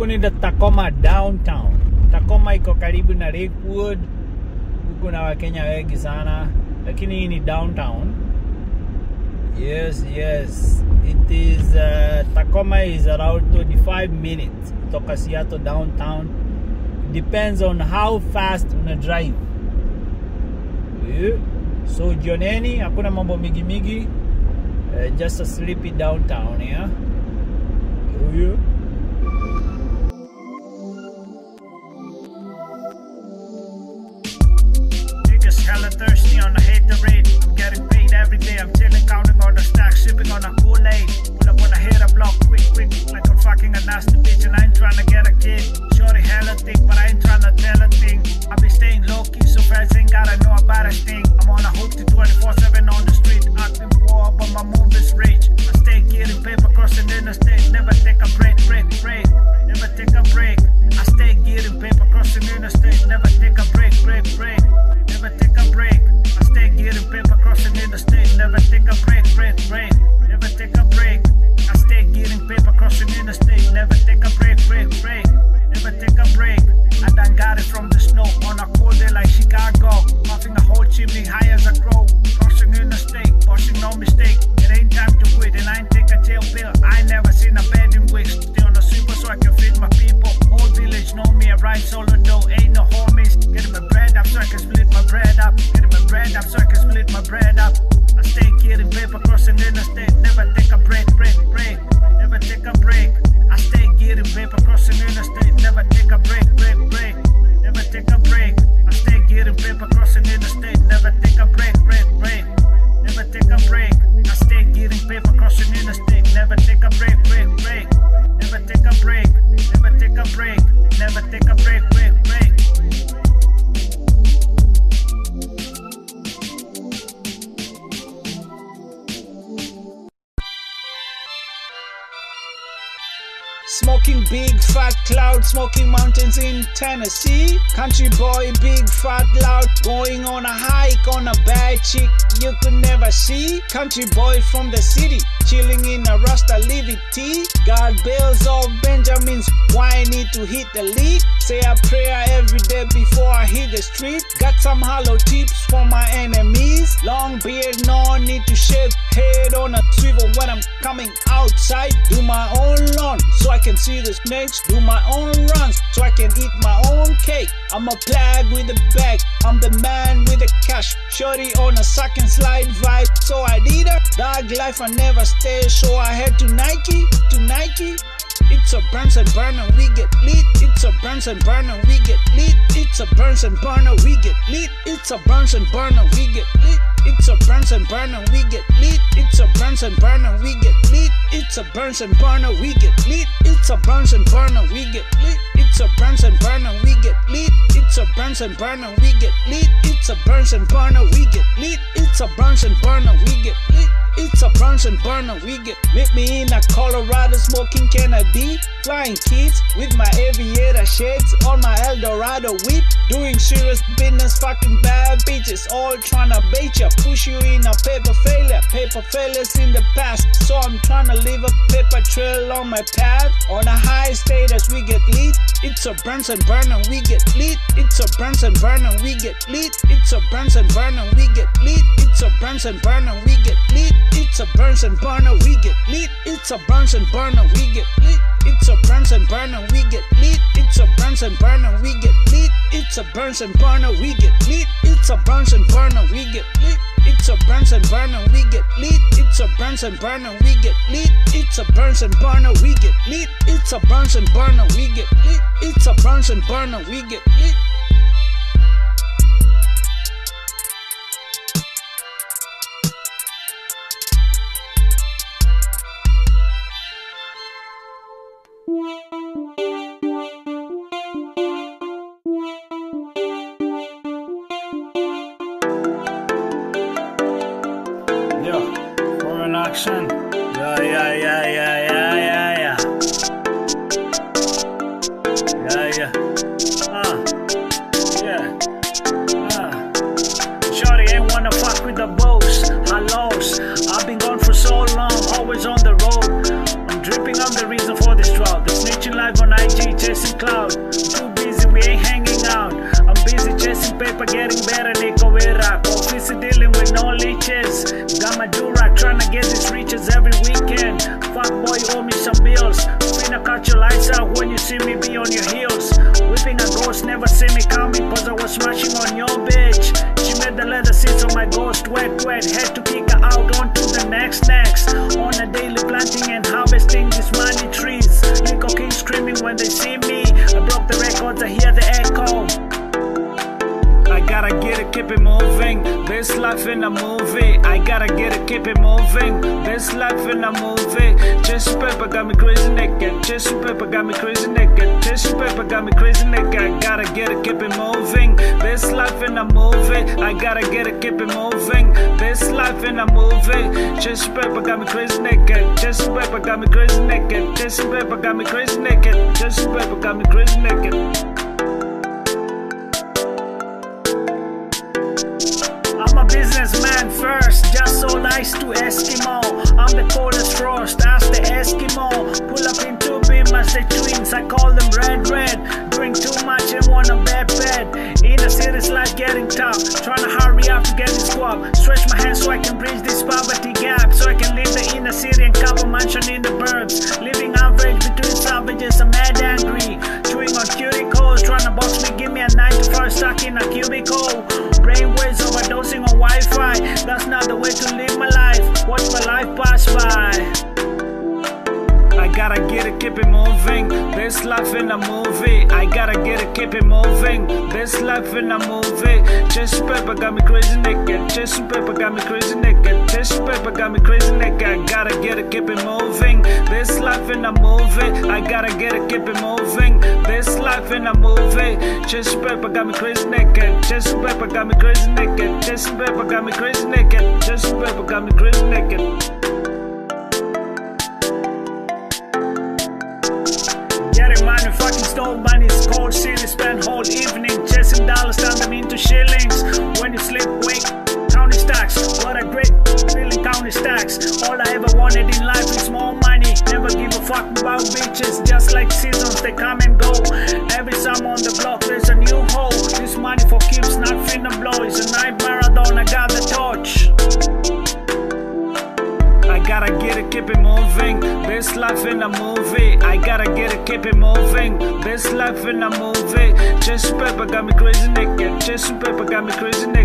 huku the Tacoma downtown. Tacoma iko karibu na Lakewood. Huku na Wakenya wengi sana, lakini hii ni downtown. Yes, yes. It is uh, Tacoma is around 25 minutes kutoka Seattle downtown. Depends on how fast una drive. Yeah. So joneni hakuna mambo mingi mingi. Uh, just a sleepy downtown, yeah. Yeah. Nasty bitch, and I ain't trying to get a kid. Shorty hella thick, but I ain't trying to tell a thing. I be staying low key, so fans ain't gotta know about a thing. I'm on a hook to 24/7 on the street, acting poor, but my move is rich. I stay getting paper, crossing interstate, never take a break, Smoking big fat cloud, smoking mountains in Tennessee. Country boy, big fat loud, going on a hike on a bad chick you could never see. Country boy from the city, chilling in a Rasta Livy. Got bills of Benjamins, why I need to hit the lead? Say a prayer every day before I hit the street. Got some hollow tips for my enemies. Long beard, no need to shave. Head on a swivel when I'm coming outside. Do my own lawn so I can see the snakes. Do my own runs so I can eat my own cake. I'm a plug with a bag. I'm the man with the cash. Shorty on a suck and slide vibe. So I did a dog life. I never stay. So I head to Nike, to Nike. It's a Bunsen burner, we get lit. It's a Bunsen burner, we get lit. It's a Bunsen burner, we get lit. It's a Bunsen burner, we get lit. It's a Bunsen burner, we get lit. It's a Bunsen burner, we get lit. It's a Bunsen burner, we get lit. It's a Bunsen burner, we get lit. It's a Bunsen burner, we get lit. It's a Bunsen burner, we get lit. It's a Bunsen burner, we get lit. It's a Bunsen burner, we get lit. It's a Bunsen burner, we get Meet me in a Colorado smoking Kennedy Flying kids with my aviator shades On my Eldorado whip. Doing serious business, fucking bad bitches All tryna bait ya, push you in a paper failure Paper failures in the past. So I'm tryna leave a paper trail on my path. On a high status we get lit. It's a Bunsen burner, we get lit. It's a Bunsen burner, we get lit. It's a Bunsen burner, we get lit. It's a Bunsen burner, we get lit it's a Bunsen burner, we get lit. It's a Bunsen burner, we get lit. It's a Bunsen burner, we get lit. It's a Bunsen burner, we get lit. It's a Bunsen burner, we get lit. It's a Bunsen burner, we get lit. It's a Bunsen burner, we get lit. It's a Bunsen burner, we get lit. It's a Bunsen burner, we get lit. It's a Bunsen burner, we get lit. It's a Bunsen burner, we get lit. Action. Yeah, yeah, yeah, yeah, yeah, yeah, trying to get these riches every weekend. Fuck boy, owe me some bills. Finna cut your lights out when you see me be on your heels. Whipping a ghost, never see me coming, cause I was smashing on your bitch. She made the leather seats on my ghost wet, wet. head to This life in a movie. I gotta get it, keep it moving. This life in a movie. Tissue paper got me crazy naked. Tissue paper got me crazy naked. Tissue paper got me crazy naked. I gotta get it, keep it moving. This life in a movie. I gotta get it, keep it moving. This life in a movie. Tissue paper got me crazy naked. Tissue paper got me crazy naked. Tissue paper got me crazy naked. Tissue paper got me crazy naked. Businessman first, just so nice to Eskimo. So I can bridge this poverty gap, so I can live the inner city and couple mansion in the burbs. Living average between savages, I'm mad angry. Chewing on cuticles, trying to box me, give me a 9 to 5 stuck in a cubicle. Brainwaves overdosing on Wi Fi. That's life in a movie. I gotta get it, keep it moving. This life in a movie. Tissue paper got me crazy naked. Tissue paper got me crazy naked. Tissue paper got me crazy naked. I gotta get it, keep it moving. This life in a movie. I gotta get it, keep it moving. This life in a movie. Tissue paper got me crazy naked. Tissue paper got me crazy naked. Tissue paper got me crazy naked. Tissue paper got me crazy naked. Getting money, fucking stole money, it's cold city, spend whole evening chasing dollars, turn them into shillings. When you sleep, wake, counting stacks. What a great feeling, counting stacks. All I ever wanted in life is more money. Never give a fuck about bitches, just like seasons, they come and go. Every summer on the block, there's a new hole. This money for keeps, not finna blow. It's a night marathon, I got the torch. I gotta get it, keep it moving. This life in a movie. I gotta get it, keep it moving. This life in a movie. Tissue paper got me crazy naked. Tissue paper got me crazy naked.